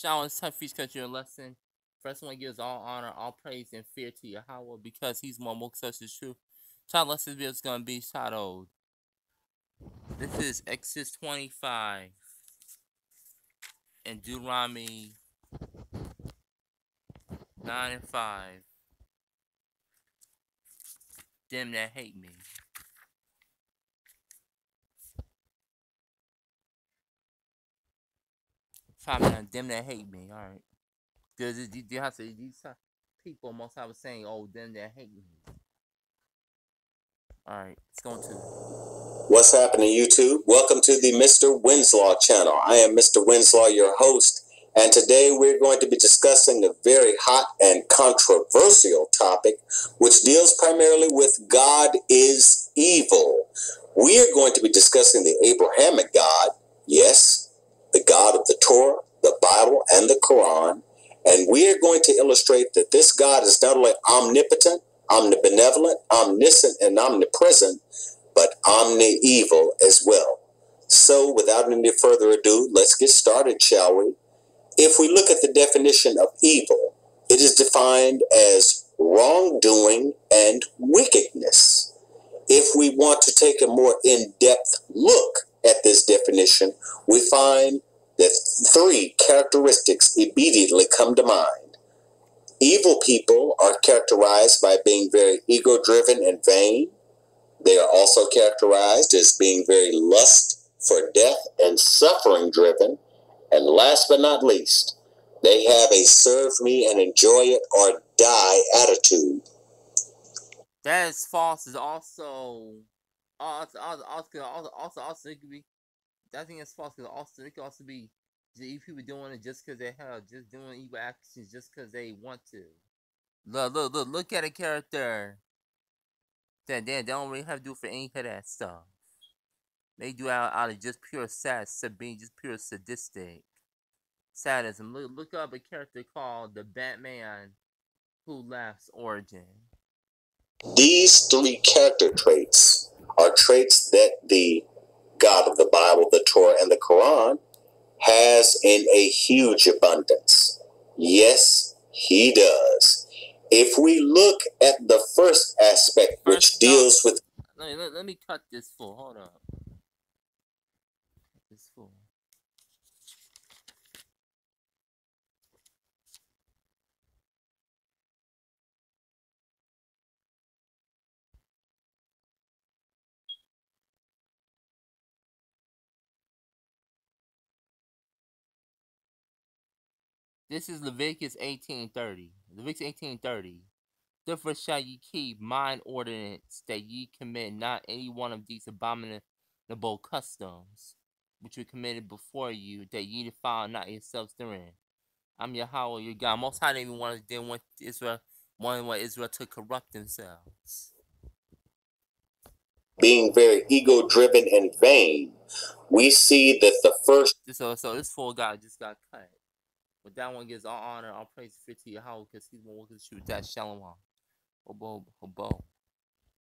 Shout out to feast country and lesson. First one gives all honor, all praise, and fear to Yahweh because he's more most such is true. Child lesson video is gonna be shadowed. This is Exodus 25 and Deuteronomy 9 and 5. Them that hate me. Five man, them that hate me. All right. Because you have to these people most I was saying, oh, them that hate me. All right, it's going to. What's happening, YouTube? Welcome to the Mr. Winslow channel. I am Mr. Winslow, your host, and today we're going to be discussing a very hot and controversial topic, which deals primarily with God is evil. We are going to be discussing the Abrahamic God, yes, God of the Torah, the Bible, and the Quran. And we are going to illustrate that this God is not only omnipotent, omnibenevolent, omniscient, and omnipresent, but omni-evil as well. So without any further ado, let's get started, shall we? If we look at the definition of evil, it is defined as wrongdoing and wickedness. If we want to take a more in-depth look at this definition, we find three characteristics immediately come to mind. Evil people are characterized by being very ego driven and vain. They are also characterized as being very lust for death and suffering driven. And last but not least, they have a serve me and enjoy it or die attitude. That is false. Is also also also also also, also it could be. I think it's false because also it could also be people doing it just because they have just doing evil actions just because they want to. Look, look, look, look at a character that they, they don't really have to do for any of that stuff. They do out, out of just pure sad, being just pure sadistic sadism. Look, look up a character called the Batman Who Laughs Origin. These three character traits are traits that the God of the Bible, the Torah, and the Quran has in a huge abundance. Yes, he does. If we look at the first aspect, which deals with. Let, let, let me cut this full. Hold up. This full. This is Leviticus 18.30. Leviticus 18.30. Therefore shall ye keep mine ordinance that ye commit not any one of these abominable customs, which were committed before you, that ye defile not yourselves therein. I'm Yahweh your God. Most High didn't even want, didn't want Israel, wanted want Israel to corrupt themselves. Being very ego driven and vain, we see that the first. So, so this fool guy just got cut. But that one gives all honor, all praise fit to Yahweh because he's been working to shoot that Shalom. Hobo, hobo.